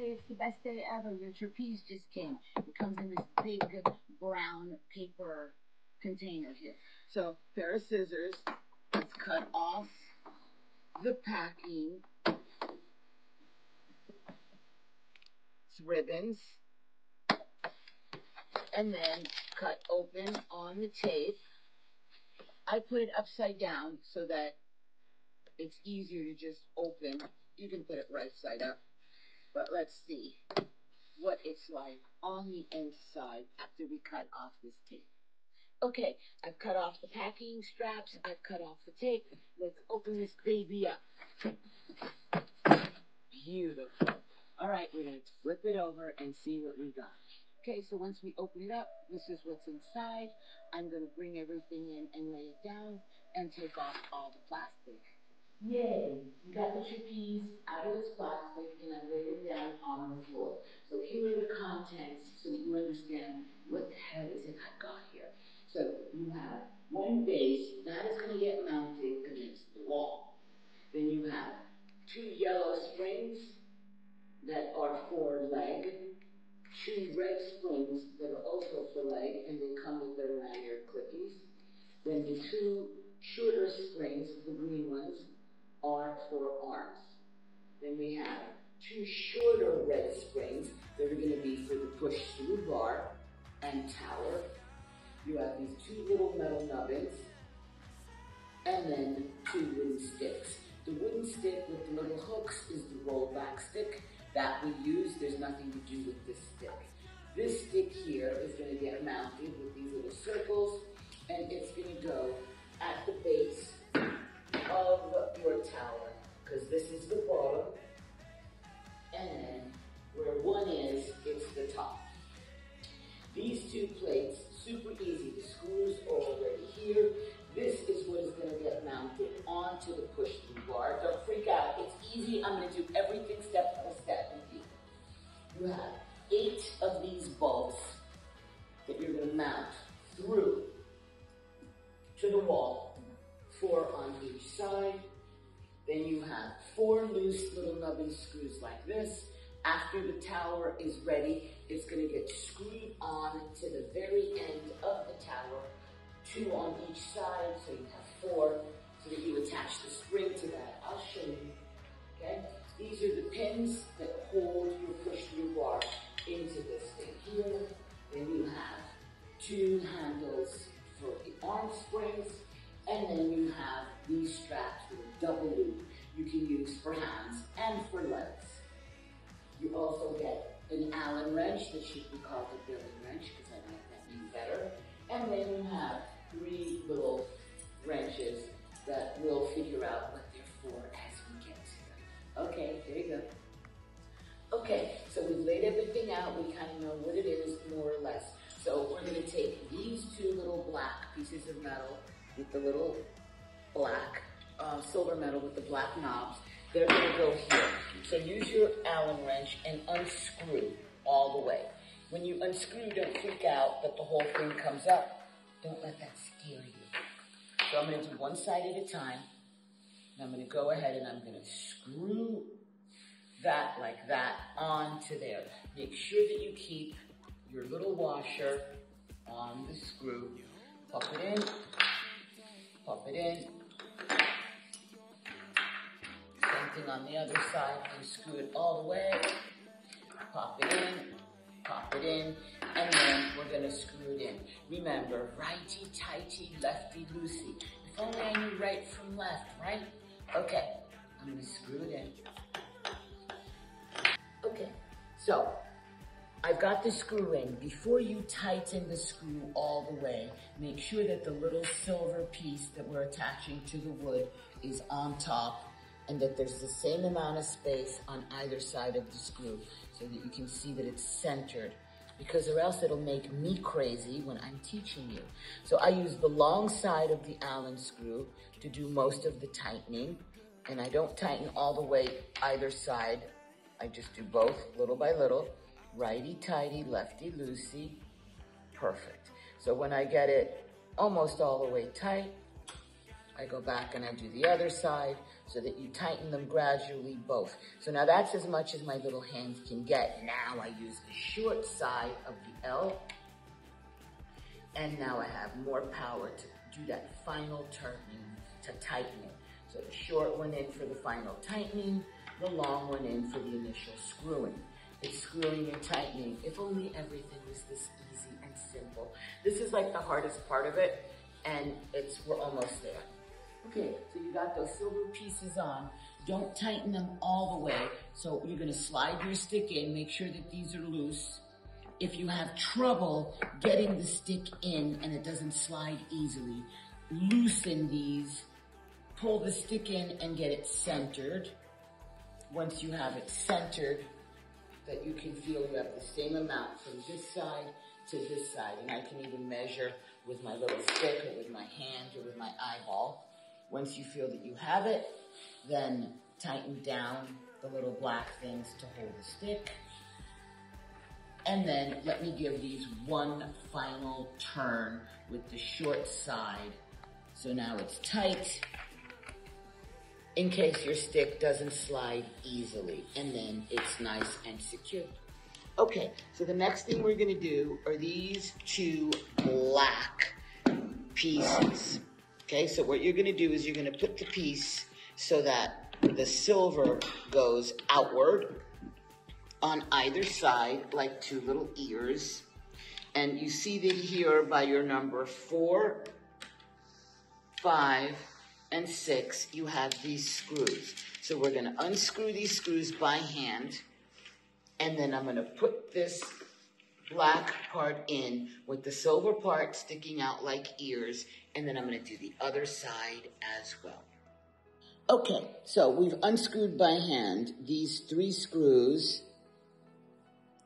It's the best day ever. Your trapeze just came. It comes in this big brown paper container here. So, pair of scissors. Let's cut off the packing. It's ribbons. And then cut open on the tape. I put it upside down so that it's easier to just open. You can put it right side up. But let's see what it's like on the inside after we cut off this tape. Okay, I've cut off the packing straps. I've cut off the tape. Let's open this baby up. Beautiful. All right, we're going to flip it over and see what we got. Okay, so once we open it up, this is what's inside. I'm going to bring everything in and lay it down and take off all the plastic. Yay! We got the trapeze out of this plastic and I laid it down on the floor. So here are the contents so you understand what the hell is it I got here. So you have one base, that is going to get mounted against the wall. Then you have two yellow springs that are for leg, two red springs that are also for leg and they come with their lanyard clippies. Then the two shorter springs, the green ones, are for arms. Then we have two shorter red springs that are going to be for the push through bar and tower. You have these two little metal nubbins and then two wooden sticks. The wooden stick with the little hooks is the rollback stick that we use. There's nothing to do with this stick. This stick here is going to get mounted with these little circles and it's going to go at the base of your tower because this is the bottom and then where one is, it's the top. These two plates, super easy. The screws are already here. This is what is going to get mounted onto the push-through bar. Don't freak out. It's easy. I'm going to do everything step by step with you. You have eight of side. Then you have four loose little nubbin screws like this. After the tower is ready, it's going to get screwed on to the very end of the tower, two on each side, so you have four, so that you attach the spring to that. I'll show you, okay? These are the pins that hold your push-through bar into this thing here. Then you have two handles for the arm springs, and then you have these straps with a double loop you can use for hands and for legs. You also get an Allen wrench that should be called a Billy wrench because I like that name better. And then you have three little wrenches that we'll figure out what they're for as we get to them. Okay, there you go. Okay, so we've laid everything out. We kind of know what it is, with the little black uh, silver metal with the black knobs. They're to go here. So use your Allen wrench and unscrew all the way. When you unscrew, don't freak out that the whole thing comes up. Don't let that scare you. So I'm to do one side at a time. And I'm going to go ahead and I'm going to screw that like that onto there. Make sure that you keep your little washer on the screw. Pop it in, pop it in. Same thing on the other side. You screw it all the way. Pop it in, pop it in, and then we're gonna screw it in. Remember, righty-tighty, lefty-loosey. If only I knew right from left, right? Okay, I'm gonna screw it in. Okay, so I've got the screw in. Before you tighten the screw all the way, make sure that the little silver piece that we're attaching to the wood is on top and that there's the same amount of space on either side of the screw so that you can see that it's centered because or else it'll make me crazy when I'm teaching you. So I use the long side of the Allen screw to do most of the tightening and I don't tighten all the way either side. I just do both little by little righty-tighty, lefty-loosey, perfect. So when I get it almost all the way tight, I go back and I do the other side so that you tighten them gradually both. So now that's as much as my little hands can get. Now I use the short side of the L and now I have more power to do that final turning to tighten it. So the short one in for the final tightening, the long one in for the initial screwing. It's screwing and tightening. If only everything was this easy and simple. This is like the hardest part of it, and it's we're almost there. Okay, so you got those silver pieces on. Don't tighten them all the way. So you're gonna slide your stick in, make sure that these are loose. If you have trouble getting the stick in and it doesn't slide easily, loosen these, pull the stick in and get it centered. Once you have it centered, that you can feel you have the same amount from this side to this side. And I can even measure with my little stick or with my hand or with my eyeball. Once you feel that you have it, then tighten down the little black things to hold the stick. And then let me give these one final turn with the short side. So now it's tight in case your stick doesn't slide easily and then it's nice and secure. Okay, so the next thing we're gonna do are these two black pieces. Okay, so what you're gonna do is you're gonna put the piece so that the silver goes outward on either side like two little ears. And you see that here by your number four, five, and six, you have these screws. So we're gonna unscrew these screws by hand, and then I'm gonna put this black part in with the silver part sticking out like ears, and then I'm gonna do the other side as well. Okay, so we've unscrewed by hand these three screws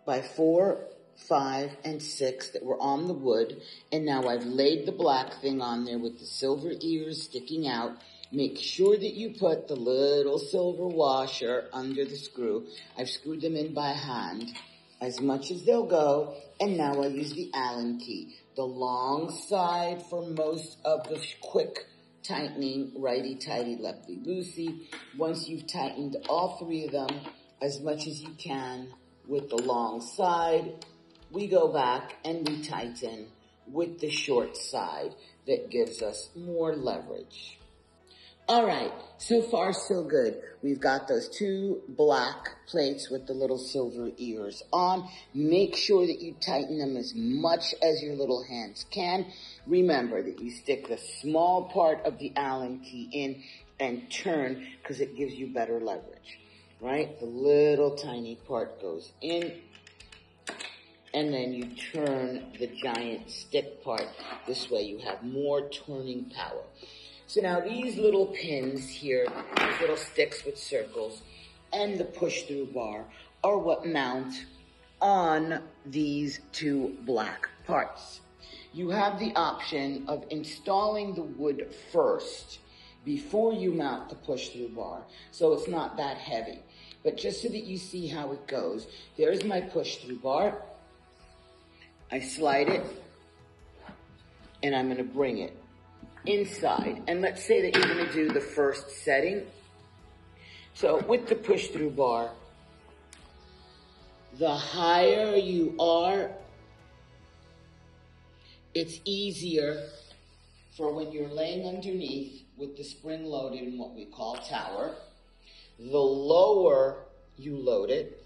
by four five, and six that were on the wood. And now I've laid the black thing on there with the silver ears sticking out. Make sure that you put the little silver washer under the screw. I've screwed them in by hand as much as they'll go. And now I use the Allen key. The long side for most of the quick tightening, righty-tighty, lefty-loosey. Once you've tightened all three of them as much as you can with the long side, we go back and we tighten with the short side that gives us more leverage. All right, so far so good. We've got those two black plates with the little silver ears on. Make sure that you tighten them as much as your little hands can. Remember that you stick the small part of the Allen key in and turn because it gives you better leverage, right? The little tiny part goes in and then you turn the giant stick part this way. You have more turning power. So now these little pins here, these little sticks with circles, and the push through bar are what mount on these two black parts. You have the option of installing the wood first before you mount the push through bar. So it's not that heavy. But just so that you see how it goes, there's my push through bar. I slide it and I'm gonna bring it inside. And let's say that you're gonna do the first setting. So with the push through bar, the higher you are, it's easier for when you're laying underneath with the spring loaded in what we call tower. The lower you load it,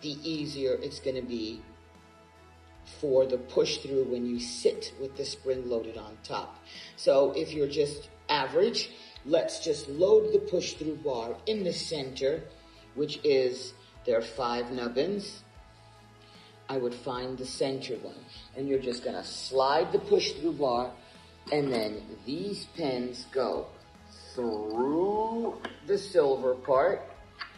the easier it's going to be for the push through when you sit with the spring loaded on top. So if you're just average, let's just load the push through bar in the center, which is there are five nubbins. I would find the center one and you're just going to slide the push through bar and then these pins go through the silver part.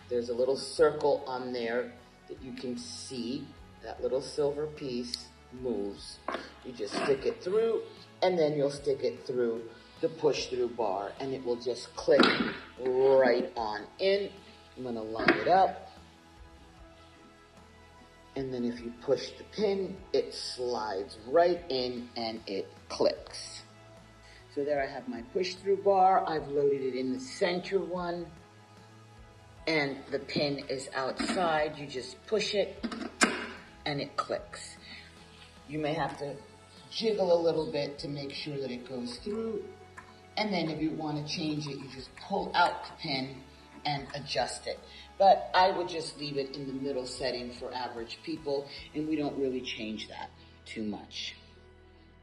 There's a little circle on there that you can see that little silver piece moves. You just stick it through and then you'll stick it through the push through bar and it will just click right on in. I'm to line it up. And then if you push the pin, it slides right in and it clicks. So there I have my push through bar. I've loaded it in the center one and the pin is outside. You just push it and it clicks. You may have to jiggle a little bit to make sure that it goes through. And then if you want to change it, you just pull out the pin and adjust it. But I would just leave it in the middle setting for average people, and we don't really change that too much.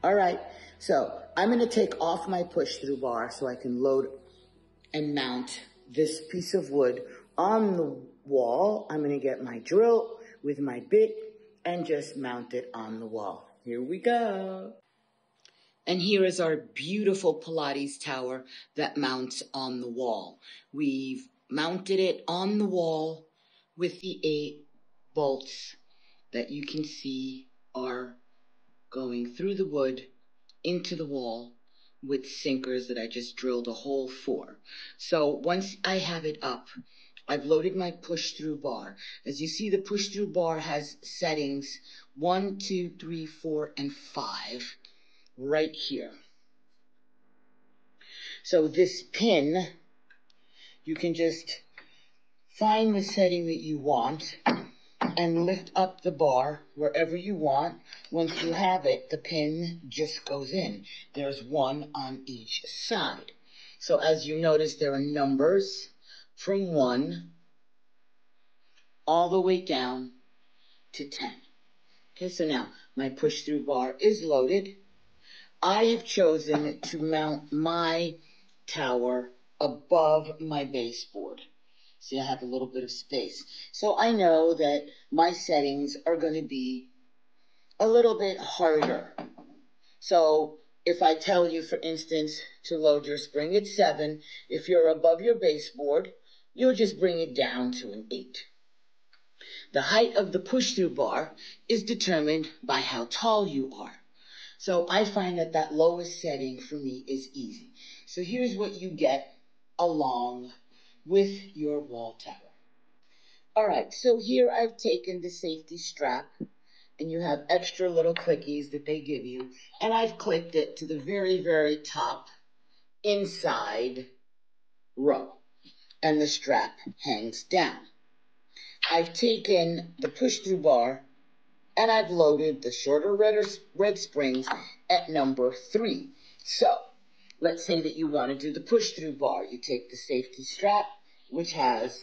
All right, so I'm gonna take off my push through bar so I can load and mount this piece of wood on the wall. I'm gonna get my drill with my bit and just mount it on the wall. Here we go. And here is our beautiful Pilates tower that mounts on the wall. We've mounted it on the wall with the eight bolts that you can see are going through the wood into the wall with sinkers that I just drilled a hole for. So once I have it up, I've loaded my push through bar. As you see, the push through bar has settings one, two, three, four, and five right here. So this pin you can just find the setting that you want and lift up the bar wherever you want. Once you have it, the pin just goes in. There's one on each side. So as you notice, there are numbers from 1 all the way down to 10. Okay, so now my push-through bar is loaded. I have chosen to mount my tower above my baseboard. See, I have a little bit of space. So I know that my settings are going to be a little bit harder. So if I tell you, for instance, to load your spring at 7, if you're above your baseboard, you'll just bring it down to an 8. The height of the push-through bar is determined by how tall you are. So I find that that lowest setting for me is easy. So here's what you get along with your wall tower. All right, so here I've taken the safety strap and you have extra little clickies that they give you and I've clicked it to the very, very top inside row and the strap hangs down. I've taken the push-through bar and I've loaded the shorter red, red springs at number three. So let's say that you want to do the push through bar. You take the safety strap, which has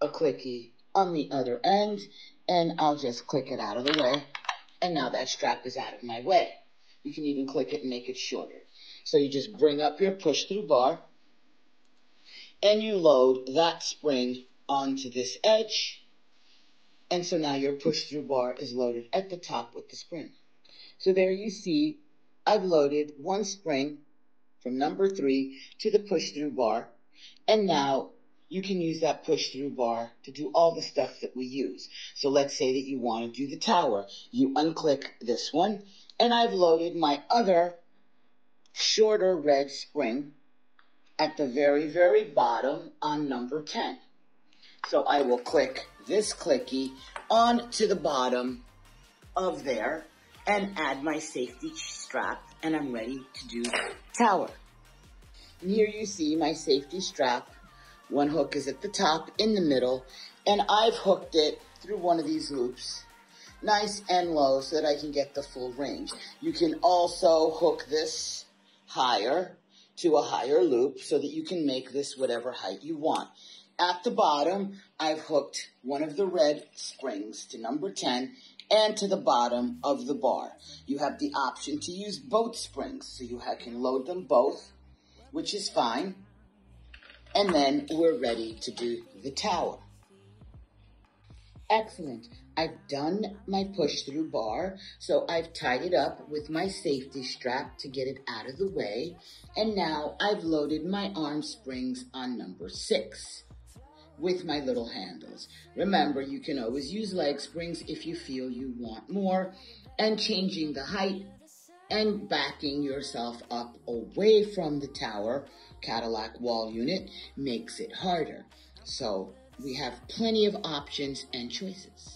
a clicky on the other end, and I'll just click it out of the way. And now that strap is out of my way. You can even click it and make it shorter. So you just bring up your push through bar and you load that spring onto this edge. And so now your push through bar is loaded at the top with the spring. So there you see I've loaded one spring from number three to the push through bar. And now you can use that push through bar to do all the stuff that we use. So let's say that you want to do the tower. You unclick this one and I've loaded my other shorter red spring at the very, very bottom on number 10. So I will click this clicky on to the bottom of there and add my safety strap and I'm ready to do tower. And here you see my safety strap. One hook is at the top, in the middle, and I've hooked it through one of these loops, nice and low so that I can get the full range. You can also hook this higher to a higher loop so that you can make this whatever height you want. At the bottom, I've hooked one of the red springs to number 10 and to the bottom of the bar. You have the option to use both springs, so you can load them both, which is fine. And then we're ready to do the tower. Excellent. I've done my push through bar, so I've tied it up with my safety strap to get it out of the way. And now I've loaded my arm springs on number six with my little handles. Remember, you can always use leg springs if you feel you want more and changing the height and backing yourself up away from the tower Cadillac wall unit makes it harder. So we have plenty of options and choices.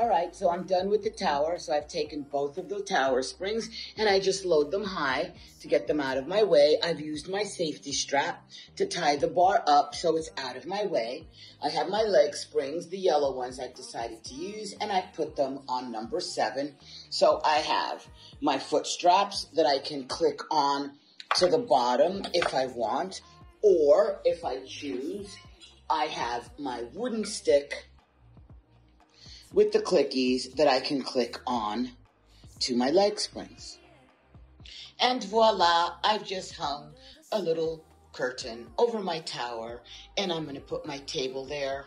All right, so I'm done with the tower. So I've taken both of the tower springs and I just load them high to get them out of my way. I've used my safety strap to tie the bar up so it's out of my way. I have my leg springs, the yellow ones I've decided to use, and I put them on number seven. So I have my foot straps that I can click on to the bottom if I want, or if I choose, I have my wooden stick with the clickies that I can click on to my leg springs. And voila, I've just hung a little curtain over my tower and I'm going to put my table there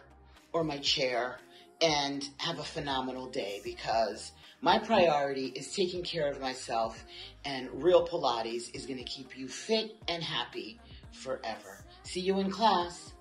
or my chair and have a phenomenal day because my priority is taking care of myself and real Pilates is going to keep you fit and happy forever. See you in class.